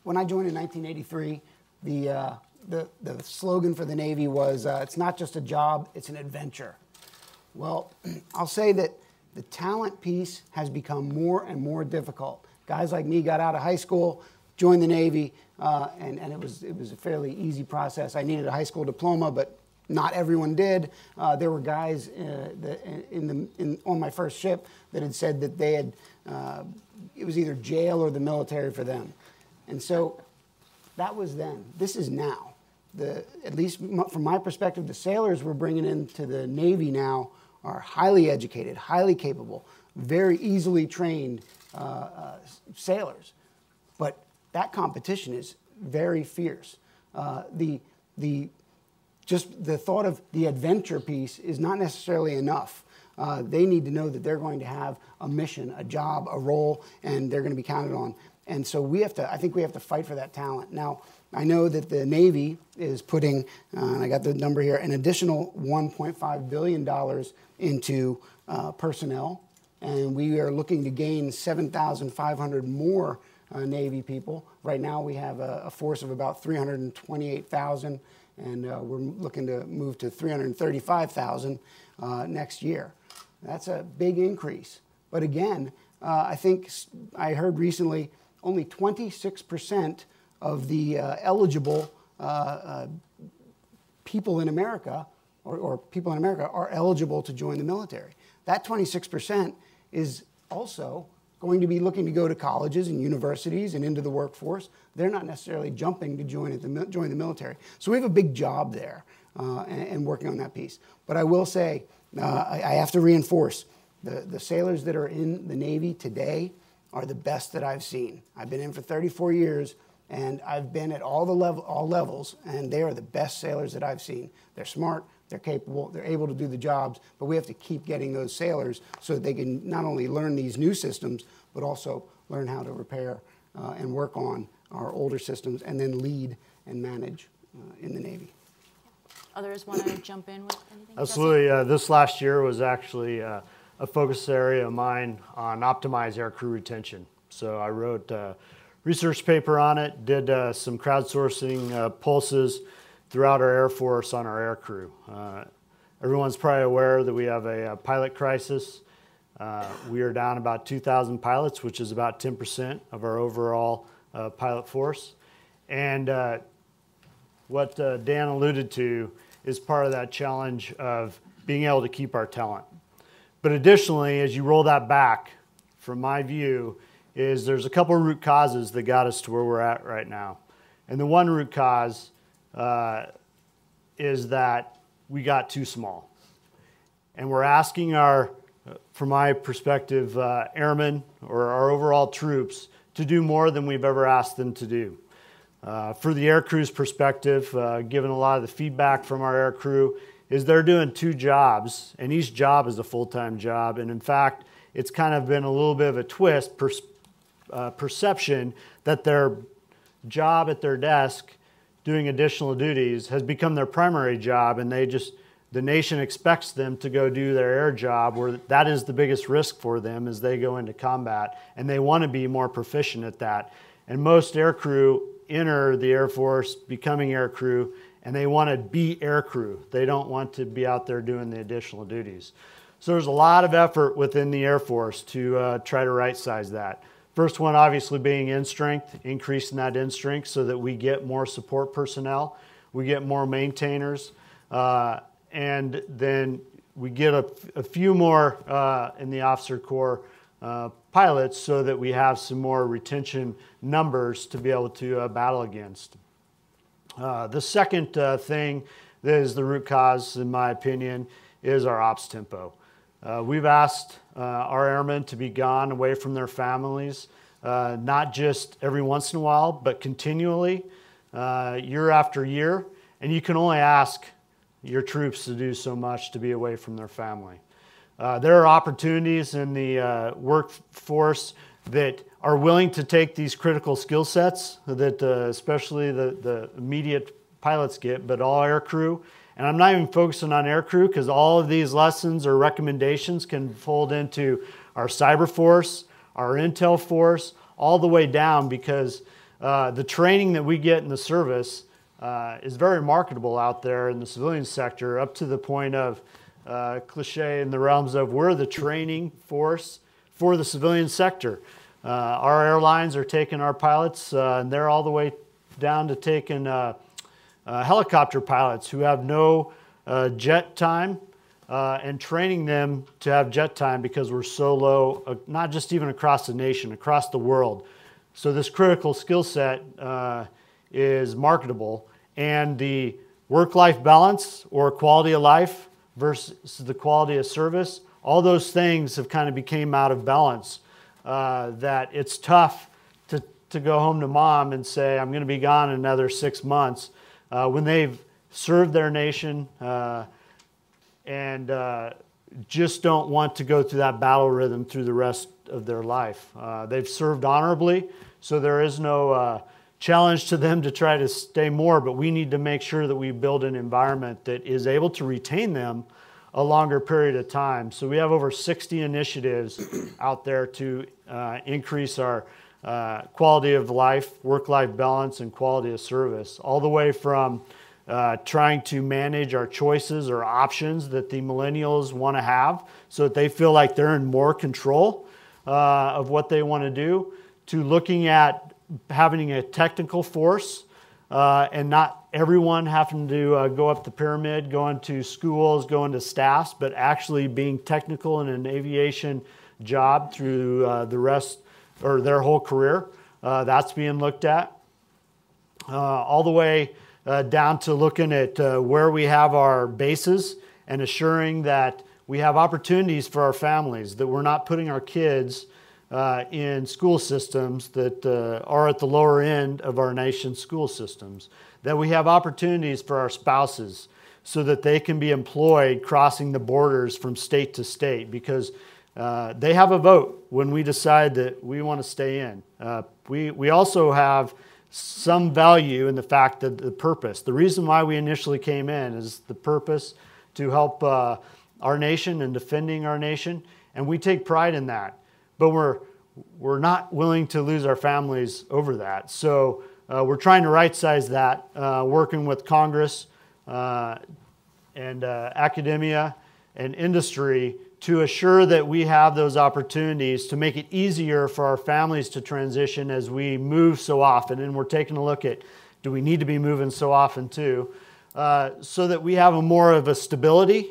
when I joined in 1983, the, uh, the, the slogan for the Navy was uh, it's not just a job, it's an adventure. Well, I'll say that the talent piece has become more and more difficult. Guys like me got out of high school, joined the Navy, uh, and, and it, was, it was a fairly easy process. I needed a high school diploma, but not everyone did. Uh, there were guys uh, in the, in, on my first ship that had said that they had, uh, it was either jail or the military for them. And so that was then. This is now. The, at least from my perspective, the sailors we're bringing into the Navy now are highly educated, highly capable, very easily trained uh, uh, sailors. But that competition is very fierce. Uh, the, the just the thought of the adventure piece is not necessarily enough. Uh, they need to know that they're going to have a mission, a job, a role, and they're going to be counted on. And so we have to, I think we have to fight for that talent. Now, I know that the Navy is putting, uh, and I got the number here, an additional $1.5 billion into uh, personnel. And we are looking to gain 7,500 more uh, Navy people. Right now, we have a, a force of about 328,000 and uh, we're looking to move to 335,000 uh, next year. That's a big increase. But again, uh, I think I heard recently only 26% of the uh, eligible uh, uh, people in America, or, or people in America, are eligible to join the military. That 26% is also going to be looking to go to colleges and universities and into the workforce. They're not necessarily jumping to join, the, join the military. So we have a big job there uh, and, and, working on that piece. But I will say, uh, I, I, have to reinforce the, the sailors that are in the Navy today are the best that I've seen. I've been in for 34 years and I've been at all the level, all levels, and they are the best sailors that I've seen. They're smart, they're capable, they're able to do the jobs, but we have to keep getting those sailors so that they can not only learn these new systems, but also learn how to repair uh, and work on our older systems and then lead and manage uh, in the Navy. Others want to jump in with anything? Absolutely. Uh, this last year was actually uh, a focus area of mine on optimize air crew retention. So I wrote a research paper on it, did uh, some crowdsourcing uh, pulses throughout our Air Force on our air crew. Uh, everyone's probably aware that we have a, a pilot crisis. Uh, we are down about 2,000 pilots, which is about 10% of our overall uh, pilot force. And uh, what uh, Dan alluded to is part of that challenge of being able to keep our talent. But additionally, as you roll that back, from my view, is there's a couple root causes that got us to where we're at right now. And the one root cause uh, is that we got too small. And we're asking our, from my perspective, uh, airmen or our overall troops to do more than we've ever asked them to do. Uh, for the air crew's perspective, uh, given a lot of the feedback from our air crew, is they're doing two jobs, and each job is a full time job. And in fact, it's kind of been a little bit of a twist, uh, perception that their job at their desk doing additional duties has become their primary job and they just the nation expects them to go do their air job where that is the biggest risk for them as they go into combat and they want to be more proficient at that. And most air crew enter the air force becoming air crew and they want to be air crew. They don't want to be out there doing the additional duties. So there's a lot of effort within the air force to uh, try to right size that First one, obviously, being in strength, increasing that in strength so that we get more support personnel, we get more maintainers, uh, and then we get a, a few more uh, in the officer corps uh, pilots so that we have some more retention numbers to be able to uh, battle against. Uh, the second uh, thing that is the root cause, in my opinion, is our ops tempo. We've asked uh, our airmen to be gone away from their families, uh, not just every once in a while, but continually, uh, year after year. And you can only ask your troops to do so much to be away from their family. Uh, there are opportunities in the uh, workforce that are willing to take these critical skill sets that uh, especially the, the immediate pilots get, but all air crew. And I'm not even focusing on aircrew because all of these lessons or recommendations can fold into our cyber force, our intel force, all the way down because uh, the training that we get in the service uh, is very marketable out there in the civilian sector, up to the point of uh, cliche in the realms of we're the training force for the civilian sector. Uh, our airlines are taking our pilots, uh, and they're all the way down to taking uh, uh, helicopter pilots who have no uh, jet time and training them to have jet time because we're so low, not just even across the nation, across the world. So, this critical skill set is marketable, and the work life balance or quality of life versus the quality of service, all those things have kind of became out of balance. Uh, that it's tough to, to go home to mom and say, I'm going to be gone another six months uh, when they've served their nation uh, and uh, just don't want to go through that battle rhythm through the rest of their life. Uh, they've served honorably, so there is no uh, challenge to them to try to stay more, but we need to make sure that we build an environment that is able to retain them a longer period of time. So we have over 60 initiatives out there to uh, increase our uh, quality of life, work life balance, and quality of service, all the way from uh, trying to manage our choices or options that the millennials want to have so that they feel like they're in more control uh, of what they want to do, to looking at having a technical force uh, and not everyone having to uh, go up the pyramid, going to schools, going to staffs, but actually being technical in an aviation job through the rest or their whole career. Uh, that's being looked at. Uh, all the way uh, down to looking at where we have our bases and assuring that we have opportunities for our families, that we're not putting our kids uh, in school systems that uh, are at the lower end of our nation's school systems. That we have opportunities for our spouses so that they can be employed crossing the borders from state to state because uh, they have a vote when we decide that we want to stay in. Uh, we, we also have some value in the fact that the purpose, the reason why we initially came in is the purpose to help uh, our nation and defending our nation, and we take pride in that but we're we're not willing to lose our families over that. So uh, we're trying to right size that, uh, working with Congress and academia and industry to assure that we have those opportunities to make it easier for our families to transition as we move so often. And we're taking a look at do we need to be moving so often too, uh, so that we have a more of a stability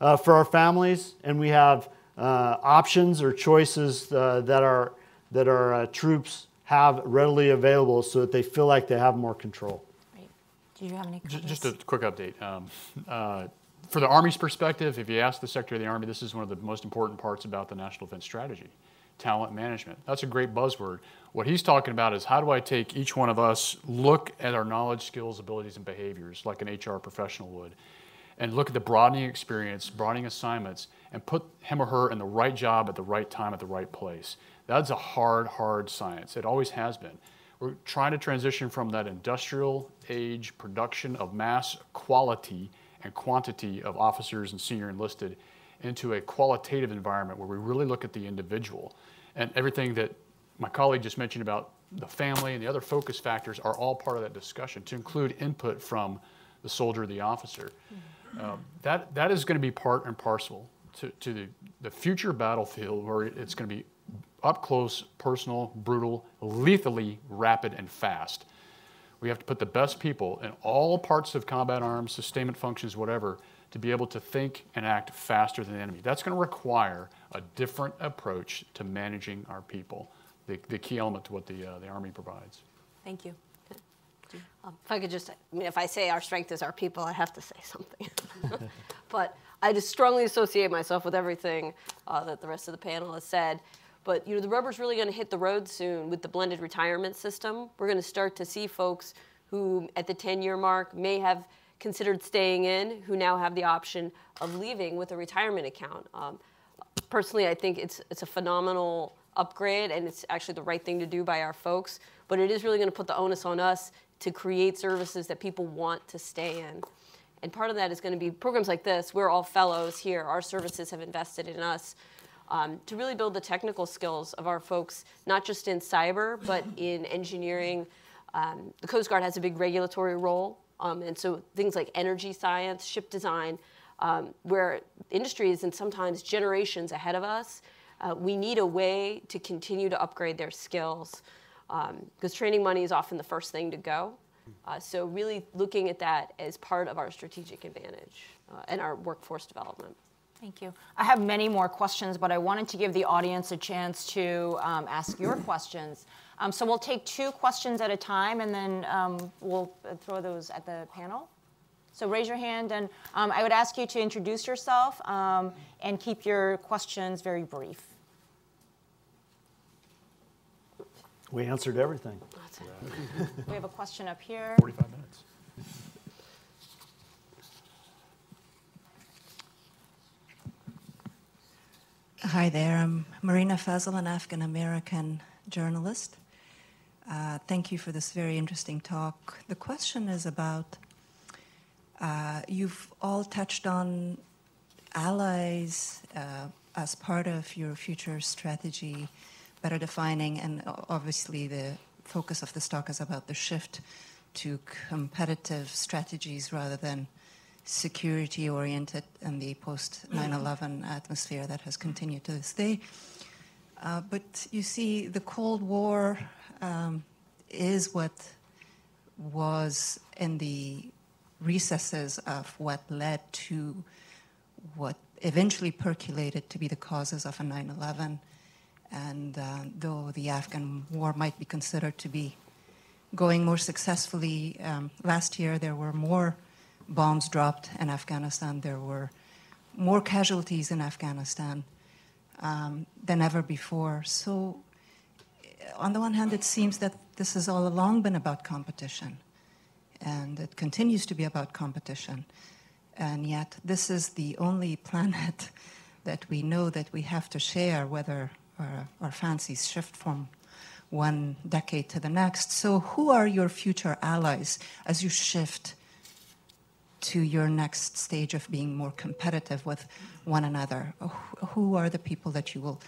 uh, for our families and we have uh, options or choices uh, that our, that our uh, troops have readily available so that they feel like they have more control. Right. Do you have any comments? Just a quick update. Um, uh, for the Army's perspective, if you ask the Secretary of the Army, this is one of the most important parts about the National Defense Strategy talent management. That's a great buzzword. What he's talking about is how do I take each one of us, look at our knowledge, skills, abilities, and behaviors like an HR professional would, and look at the broadening experience, broadening assignments, and put him or her in the right job at the right time at the right place. That's a hard, hard science. It always has been. We're trying to transition from that industrial age production of mass quality and quantity of officers and senior enlisted into a qualitative environment where we really look at the individual. And everything that my colleague just mentioned about the family and the other focus factors are all part of that discussion to include input from the soldier, the officer. Mm-hmm. Um, that, that is going to be part and parcel to, to the, the future battlefield where it's going to be up close, personal, brutal, lethally rapid and fast. We have to put the best people in all parts of combat arms, sustainment functions, whatever, to be able to think and act faster than the enemy. That's going to require a different approach to managing our people, the, the key element to what the, uh, the Army provides. Thank you. Um, if I could just, I mean, if I say our strength is our people, I have to say something. but I just strongly associate myself with everything uh, that the rest of the panel has said. But you know, the rubber's really going to hit the road soon with the blended retirement system. We're going to start to see folks who, at the 10-year mark, may have considered staying in, who now have the option of leaving with a retirement account. Um, personally, I think it's it's a phenomenal upgrade, and it's actually the right thing to do by our folks. But it is really going to put the onus on us to create services that people want to stay in. And part of that is going to be programs like this. We're all fellows here. Our services have invested in us um, to really build the technical skills of our folks, not just in cyber, but in engineering. Um, the Coast Guard has a big regulatory role. Um, and so things like energy science, ship design, um, where industry is in sometimes generations ahead of us, uh, we need a way to continue to upgrade their skills because um, training money is often the first thing to go. Uh, so really looking at that as part of our strategic advantage uh, and our workforce development. Thank you. I have many more questions, but I wanted to give the audience a chance to um, ask your questions. Um, so we'll take two questions at a time, and then um, we'll throw those at the panel. So raise your hand, and um, I would ask you to introduce yourself um, and keep your questions very brief. We answered everything. we have a question up here. 45 minutes. Hi there, I'm Marina Fazel, an Afghan American journalist. Uh, thank you for this very interesting talk. The question is about uh, you've all touched on allies uh, as part of your future strategy better defining, and obviously the focus of this talk is about the shift to competitive strategies rather than security oriented in the post 9 11 atmosphere that has continued to this day. Uh, but you see, the Cold War um, is what was in the recesses of what led to what eventually percolated to be the causes of a 9 11 and uh, though the Afghan war might be considered to be going more successfully, um, last year there were more bombs dropped in Afghanistan. There were more casualties in Afghanistan um, than ever before. So, on the one hand, it seems that this has all along been about competition, and it continues to be about competition. And yet, this is the only planet that we know that we have to share, whether our, our fancies shift from one decade to the next. So, who are your future allies as you shift to your next stage of being more competitive with one another? Who are the people that you will?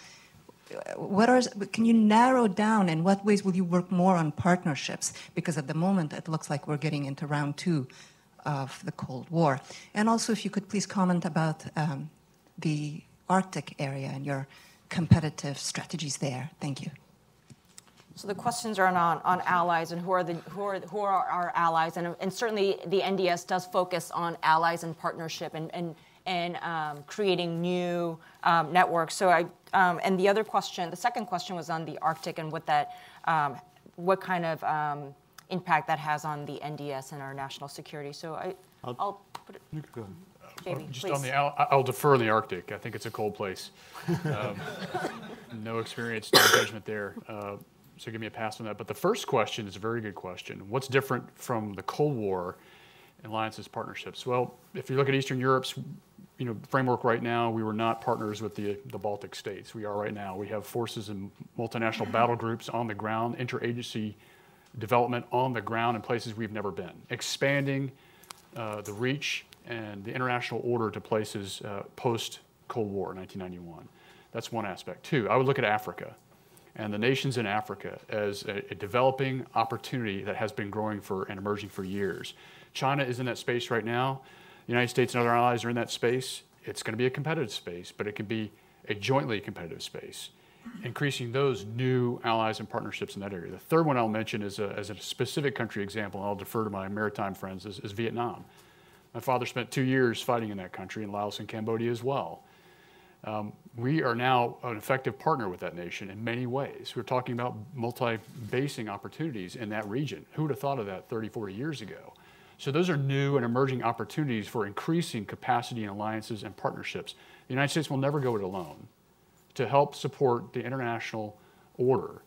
What are, can you narrow down in what ways will you work more on partnerships? Because at the moment it looks like we're getting into round two of the Cold War. And also, if you could please comment about um, the Arctic area and your competitive strategies there? Thank you. So the questions are on, on allies and who are, the, who are, who are our allies. And, and certainly the NDS does focus on allies and partnership and, and, and um, creating new um, networks. So I, um, and the other question, the second question was on the Arctic and what that, um, what kind of um, impact that has on the NDS and our national security. So I, I'll, I'll put it. Jamie, Just please. on the, I'll, I'll defer the Arctic. I think it's a cold place. Um, no experience, no judgment there. Uh, so give me a pass on that. But the first question is a very good question. What's different from the Cold War alliances partnerships? Well, if you look at Eastern Europe's you know, framework right now, we were not partners with the, the Baltic states. We are right now. We have forces and multinational battle groups on the ground, interagency development on the ground in places we've never been, expanding uh, the reach and the international order to places uh, post Cold War, 1991. That's one aspect. Two, I would look at Africa and the nations in Africa as a, a, developing opportunity that has been growing for and emerging for years. China is in that space right now. The United States and other allies are in that space. It's going to be a competitive space, but it can be a jointly competitive space. Increasing those new allies and partnerships in that area. The third one I'll mention is a, as a specific country example, and I'll defer to my maritime friends, is, is Vietnam. My father spent two years fighting in that country, in Laos and Cambodia as well. Um, we are now an effective partner with that nation in many ways. We're talking about multi basing opportunities in that region. Who would have thought of that 30, 40 years ago? So those are new and emerging opportunities for increasing capacity and alliances and partnerships. The United States will never go it alone to help support the international order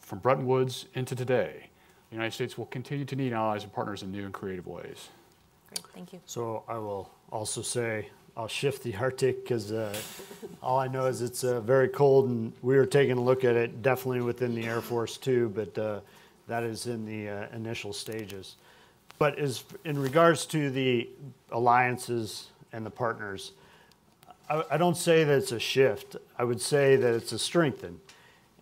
from Bretton Woods into today. The United States will continue to need allies and partners in new and creative ways. Great, thank you. So I will also say I'll shift the Arctic because uh, all I know is it's uh, very cold, and we were taking a look at it definitely within the Air Force too, but uh, that is in the uh, initial stages. But as in regards to the alliances and the partners, I, I don't say that it's a shift. I would say that it's a strengthen.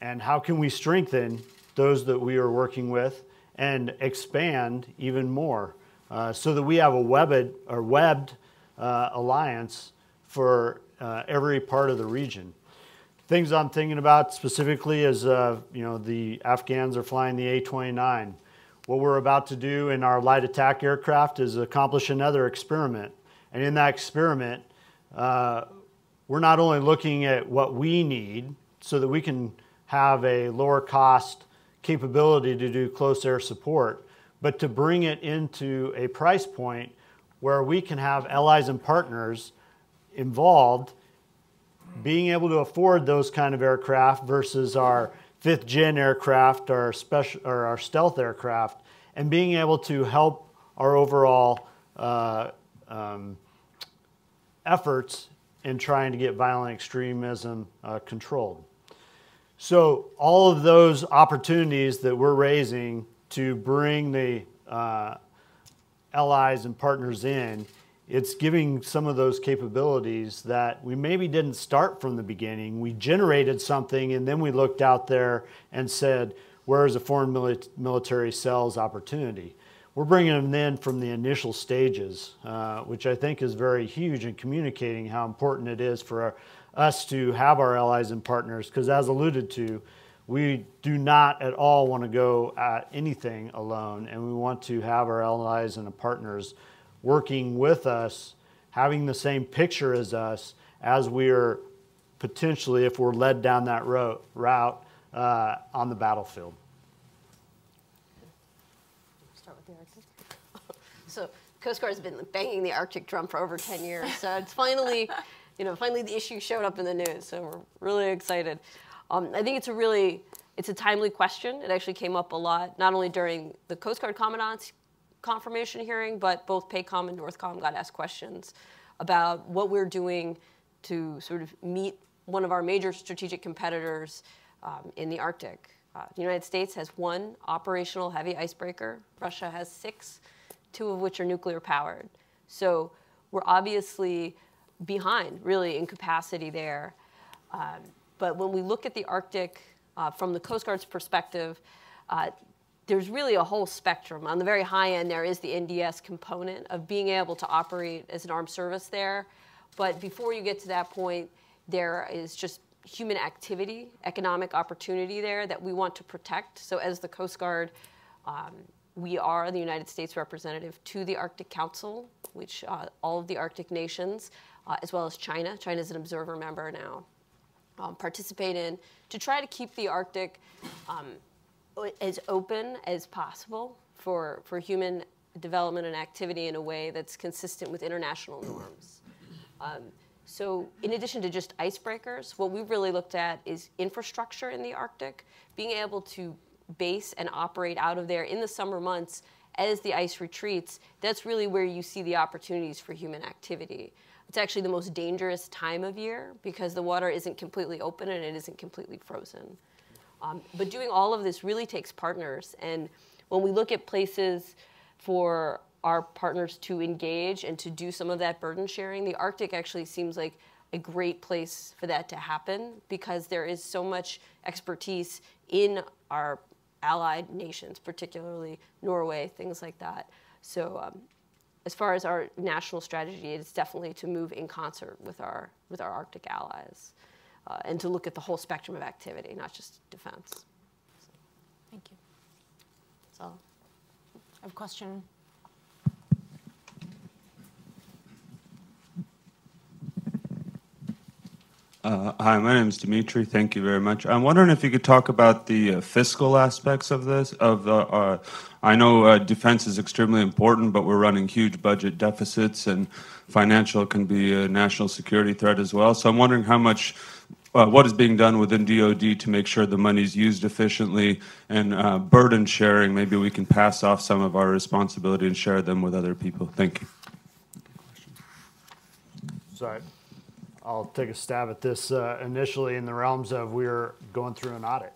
And how can we strengthen those that we are working with and expand even more uh, so that we have a webbed or webbed uh, alliance for uh, every part of the region? Things I'm thinking about specifically is, uh, you know, the Afghans are flying the A-29. What we're about to do in our light attack aircraft is accomplish another experiment. And in that experiment, uh, we're not only looking at what we need so that we can have a lower cost capability to do close air support, but to bring it into a price point where we can have allies and partners involved being able to afford those kind of aircraft versus our fifth gen aircraft or special or our stealth aircraft and being able to help our overall uh, um, efforts in trying to get violent extremism uh, controlled. So all of those opportunities that we're raising to bring the uh, allies and partners in, it's giving some of those capabilities that we maybe didn't start from the beginning. We generated something and then we looked out there and said, where is a foreign mili- military sales opportunity? We're bringing them in from the initial stages, uh, which I think is very huge in communicating how important it is for our, us to have our allies and partners. Because as alluded to, we do not at all want to go at anything alone, and we want to have our allies and our partners working with us, having the same picture as us as we are potentially, if we're led down that route, route uh, on the battlefield. Start with the Arctic. so Coast Guard's been banging the Arctic drum for over 10 years. So it's finally, you know, finally the issue showed up in the news. So we're really excited. Um, I think it's a really, it's a timely question. It actually came up a lot, not only during the Coast Guard Commandant's confirmation hearing, but both PACOM and NORTHCOM got asked questions about what we're doing to sort of meet one of our major strategic competitors um, in the Arctic. Uh, the United States has one operational heavy icebreaker. Russia has six, two of which are nuclear powered. So we're obviously behind, really, in capacity there. Um, but when we look at the Arctic uh, from the Coast Guard's perspective, uh, there's really a whole spectrum. On the very high end, there is the NDS component of being able to operate as an armed service there. But before you get to that point, there is just human activity, economic opportunity there that we want to protect. So, as the Coast Guard, um, we are the United States representative to the Arctic Council, which uh, all of the Arctic nations, uh, as well as China, China is an observer member now, um, participate in to try to keep the Arctic um, as open as possible for, for human development and activity in a way that's consistent with international norms. Um, so, in addition to just icebreakers, what we've really looked at is infrastructure in the Arctic, being able to base and operate out of there in the summer months as the ice retreats. That's really where you see the opportunities for human activity. It's actually the most dangerous time of year because the water isn't completely open and it isn't completely frozen. Um, but doing all of this really takes partners. And when we look at places for our partners to engage and to do some of that burden sharing, the Arctic actually seems like a great place for that to happen because there is so much expertise in our allied nations, particularly Norway, things like that. So, um, as far as our national strategy, it's definitely to move in concert with our with our Arctic allies uh, and to look at the whole spectrum of activity, not just defense. So, Thank you. that's all. I have a question. Uh, Hi, my name is Dimitri. Thank you very much. I'm wondering if you could talk about the uh, fiscal aspects of this. Of uh, uh, I know uh, defense is extremely important, but we're running huge budget deficits, and financial can be a national security threat as well. So I'm wondering how much, uh, what is being done within DoD to make sure the money is used efficiently, and uh, burden sharing. Maybe we can pass off some of our responsibility and share them with other people. Thank you. So I- I'll take a stab at this uh, initially in the realms of we're going through an audit.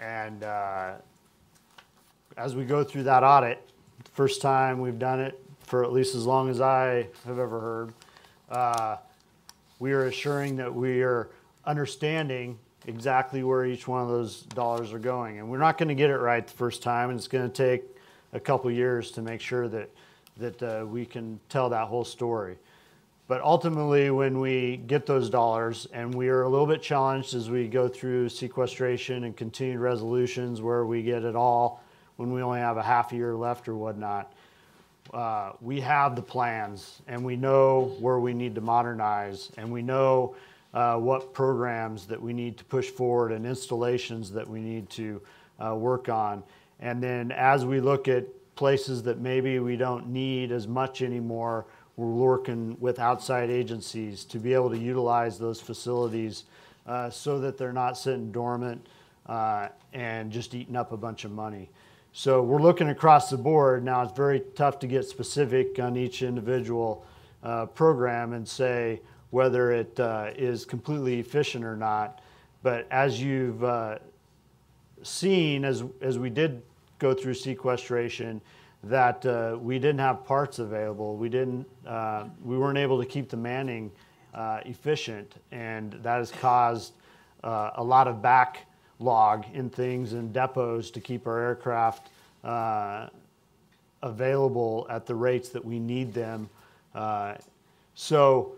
And uh, as we go through that audit, first time we've done it for at least as long as I have ever heard, uh, we are assuring that we are understanding exactly where each one of those dollars are going. And we're not going to get it right the first time, and it's going to take a couple years to make sure that, that uh, we can tell that whole story. But ultimately, when we get those dollars, and we are a little bit challenged as we go through sequestration and continued resolutions where we get it all when we only have a half year left or whatnot, uh, we have the plans and we know where we need to modernize and we know uh, what programs that we need to push forward and installations that we need to uh, work on. And then as we look at places that maybe we don't need as much anymore, we're working with outside agencies to be able to utilize those facilities uh, so that they're not sitting dormant uh, and just eating up a bunch of money. So we're looking across the board. Now, it's very tough to get specific on each individual uh, program and say whether it uh, is completely efficient or not. But as you've uh, seen, as, as we did go through sequestration, that uh, we didn't have parts available. We didn't. Uh, we weren't able to keep the manning uh, efficient, and that has caused uh, a lot of backlog in things in depots to keep our aircraft uh, available at the rates that we need them. Uh, so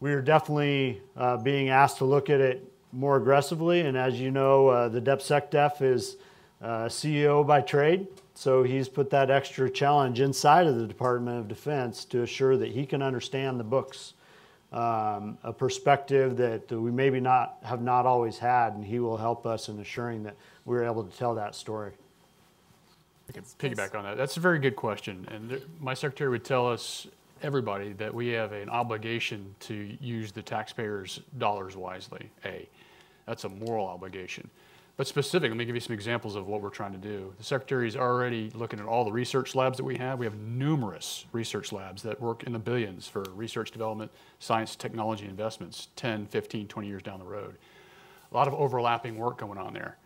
we are definitely being asked to look at it more aggressively. And as you know, the DepSecDef is CEO by trade. So he's put that extra challenge inside of the Department of Defense to assure that he can understand the books, um, a perspective that we maybe not have not always had, and he will help us in assuring that we're able to tell that story. I can piggyback on that. That's a very good question. And my secretary would tell us, everybody, that we have an obligation to use the taxpayers' dollars wisely. A, that's a moral obligation. But specific, let me give you some examples of what we're trying to do. The secretary is already looking at all the research labs that we have. We have numerous research labs that work in the billions for research development, science, technology investments, 10, 15, 20 years down the road. A lot of overlapping work going on there.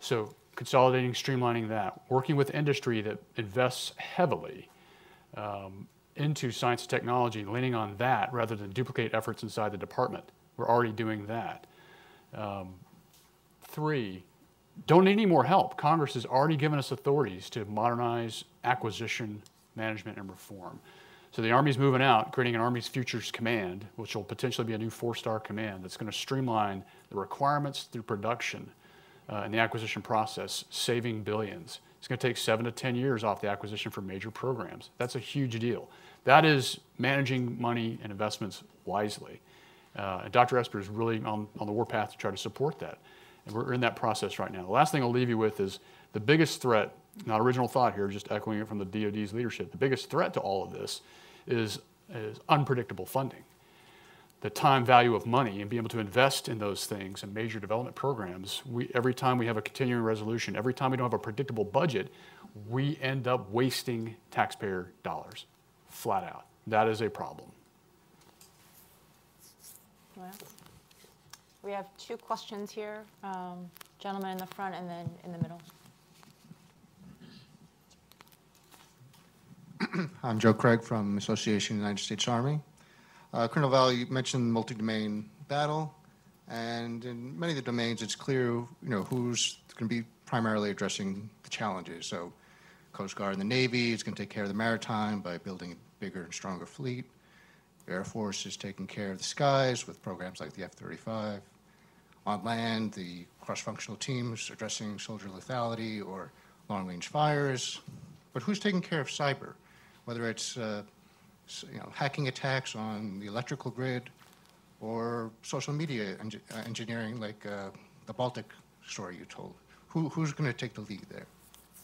So consolidating, streamlining that, working with industry that invests heavily um, into science and technology, leaning on that rather than duplicate efforts inside the department. We're already doing that. Um, three, don't need any more help. Congress has already given us authorities to modernize acquisition, management, and reform. So the Army's moving out, creating an Army's Futures Command, which will potentially be a new four-star command that's going to streamline the requirements through production uh, in the acquisition process, saving billions. It's going to take seven to 10 years off the acquisition for major programs. That's a huge deal. That is managing money and investments wisely. Uh, and Dr. Esper is really on, on the warpath to try to support that. And we're in that process right now. The last thing I'll leave you with is the biggest threat, not original thought here, just echoing it from the DoD's leadership, the biggest threat to all of this is, is unpredictable funding. The time value of money and being able to invest in those things and major development programs, we, every time we have a continuing resolution, every time we don't have a predictable budget, we end up wasting taxpayer dollars, flat out. That is a problem. We have two questions here. Um, Gentleman in the front and then in the middle. I'm Joe Craig from Association United States Army. Uh, Colonel Vowell, you mentioned multi-domain battle, and in many of the domains, it's clear, you know, who's going to be primarily addressing the challenges. So, Coast Guard and the Navy is going to take care of the maritime by building a bigger and stronger fleet. Air Force is taking care of the skies with programs like the F-35. On land, the cross-functional teams addressing soldier lethality or long-range fires. But who's taking care of cyber? Whether it's uh, you know, hacking attacks on the electrical grid or social media engi- uh, engineering, like uh, the Baltic story you told? Who, who's going to take the lead there?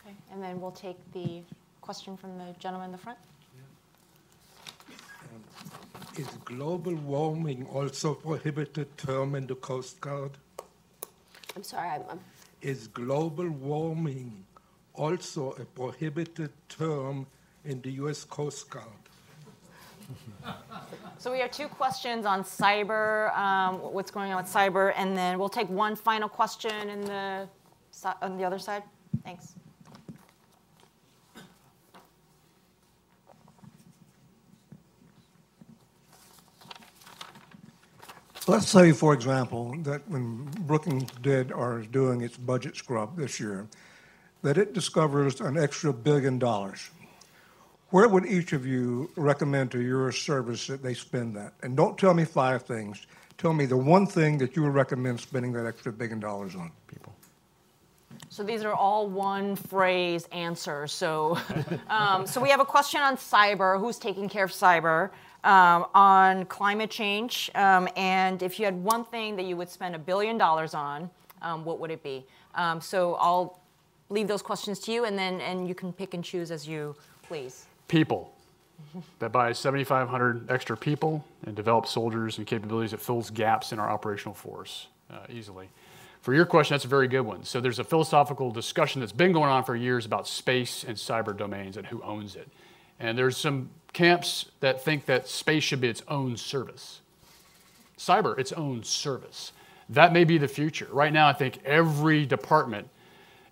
Okay, and then we'll take the question from the gentleman in the front. Is global warming also a prohibited term in the Coast Guard? I'm sorry, I'm, I'm Is global warming also a prohibited term in the U.S. Coast Guard? So we have two questions on cyber, um, what's going on with cyber, and then we'll take one final question in the, on the other side. Thanks. Let's say, for example, that when Brookings did or is doing its budget scrub this year, that it discovers an extra billion dollars. Where would each of you recommend to your service that they spend that? And don't tell me five things. Tell me the one thing that you would recommend spending that extra billion dollars on. People. So these are all one phrase answers. So, um, so we have a question on cyber. Who's taking care of cyber? Um, on climate change, um, and if you had one thing that you would spend a billion dollars on, um, what would it be? Um, so I'll leave those questions to you, and then and you can pick and choose as you please. People. That buys 7,500 extra people and develops soldiers and capabilities that fills gaps in our operational force uh, easily. For your question, that's a very good one. So there's a philosophical discussion that's been going on for years about space and cyber domains and who owns it. And there's some camps that think that space should be its own service. Cyber, its own service. That may be the future. Right now, I think every department,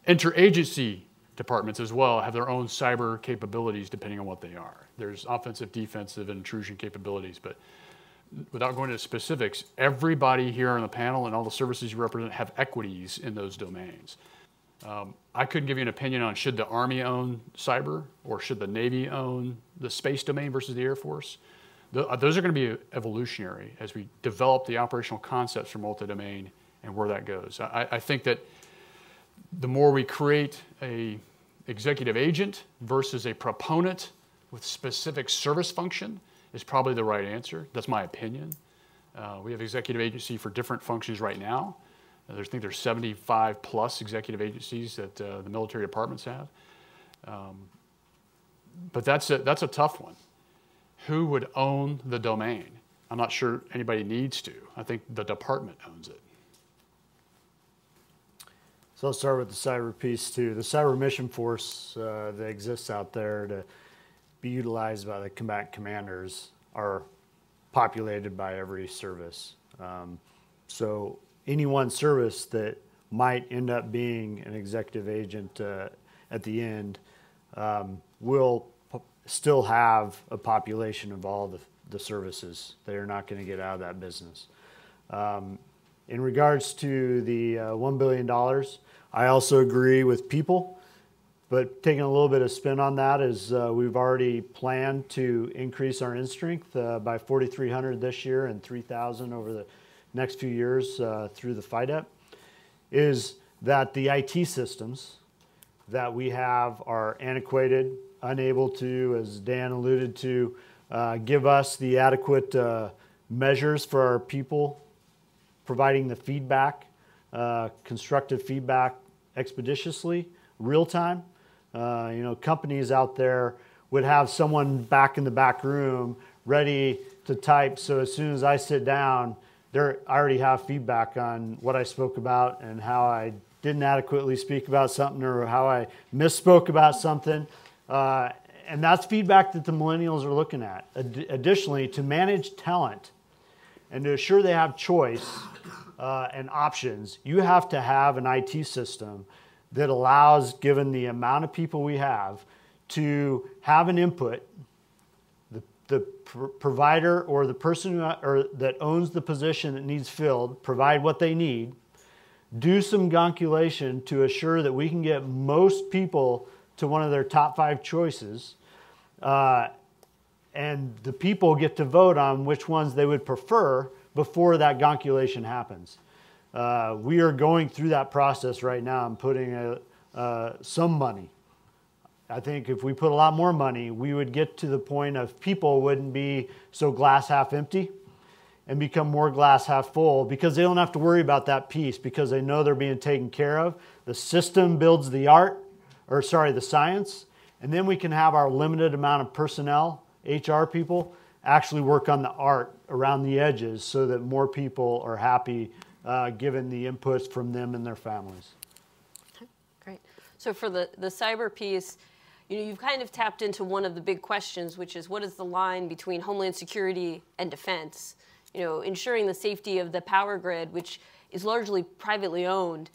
interagency departments as well, have their own cyber capabilities depending on what they are. There's offensive, defensive, and intrusion capabilities, but without going into specifics, everybody here on the panel and all the services you represent have equities in those domains. Um, I couldn't give you an opinion on should the Army own cyber or should the Navy own the space domain versus the Air Force. Th- uh, those are going to be evolutionary as we develop the operational concepts for multi-domain and where that goes. I, I think that the more we create a executive agent versus a proponent with specific service function is probably the right answer. That's my opinion. Uh, we have executive agency for different functions right now. I think there's 75 plus executive agencies that uh, the military departments have. Um, but that's a, that's a tough one. Who would own the domain? I'm not sure anybody needs to. I think the department owns it. So I'll start with the cyber piece too. The cyber mission force uh, that exists out there to be utilized by the combatant commanders are populated by every service. Um, so any one service that might end up being an executive agent uh, at the end um, will still have a population of all the, the services. They are not going to get out of that business. Um, in regards to the uh, $1 billion, I also agree with people, but taking a little bit of spin on that is uh, we've already planned to increase our in strength uh, by 4,300 this year and 3,000 over the next few years uh, through the FYDP. Is that the IT systems that we have are antiquated, unable to, as Dan alluded to, uh, give us the adequate uh, measures for our people providing the feedback, uh, constructive feedback expeditiously, real time. Uh, you know, companies out there would have someone back in the back room ready to type. So as soon as I sit down, there I already have feedback on what I spoke about and how I didn't adequately speak about something or how I misspoke about something. Uh, and that's feedback that the millennials are looking at. Ad- additionally, to manage talent and to assure they have choice uh, and options, you have to have an IT system that allows, given the amount of people we have, to have an input. The, pr- provider or the person or that owns the position that needs filled provide what they need. Do some gonculation to assure that we can get most people to one of their top five choices. Uh, and the people get to vote on which ones they would prefer before that gonculation happens. Uh, we are going through that process right now and putting a, uh, some money. I think if we put a lot more money, we would get to the point of people wouldn't be so glass half empty. and become more glass half full because they don't have to worry about that piece because they know they're being taken care of. The system builds the art, or sorry, the science, and then we can have our limited amount of personnel, HR people, actually work on the art around the edges so that more people are happy uh, given the inputs from them and their families. Great. So for the, the cyber piece, you know, you've kind of tapped into one of the big questions, which is what is the line between homeland security and defense? You know, ensuring the safety of the power grid, which is largely privately owned,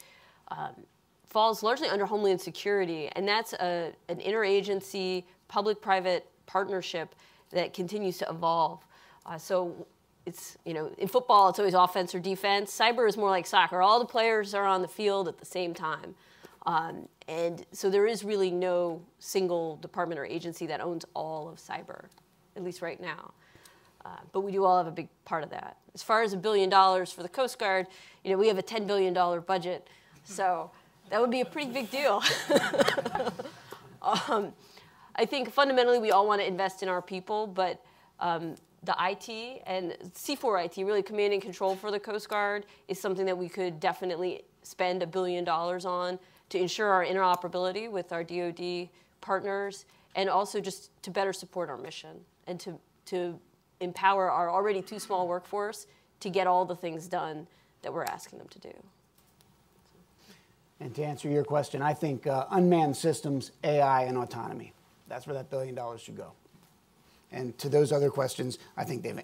um, falls largely under homeland security, and that's a, an interagency public-private partnership that continues to evolve. Uh, so it's you know in football it's always offense or defense. Cyber is more like soccer. All the players are on the field at the same time. Um, and so there is really no single department or agency that owns all of cyber, at least right now. Uh, but we do all have a big part of that. As far as a billion dollars for the Coast Guard, you know, we have a $10 billion budget. So that would be a pretty big deal. um, I think fundamentally we all want to invest in our people, but um, the IT and C4 IT, really command and control for the Coast Guard, is something that we could definitely spend a billion dollars on to ensure our interoperability with our DoD partners, and also just to better support our mission and to, to empower our already too small workforce to get all the things done that we're asking them to do. And to answer your question, I think uh, unmanned systems, AI, and autonomy. That's where that billion dollars should go. And to those other questions, I think they've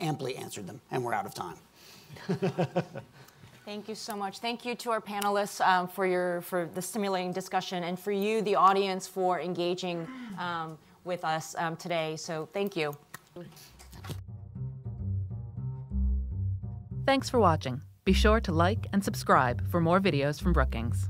amply answered them, and we're out of time. Thank you so much. Thank you to our panelists um, for your for the stimulating discussion, and for you, the audience, for engaging um, with us um, today. So thank you. Thanks for watching. Be sure to like and subscribe for more videos from Brookings.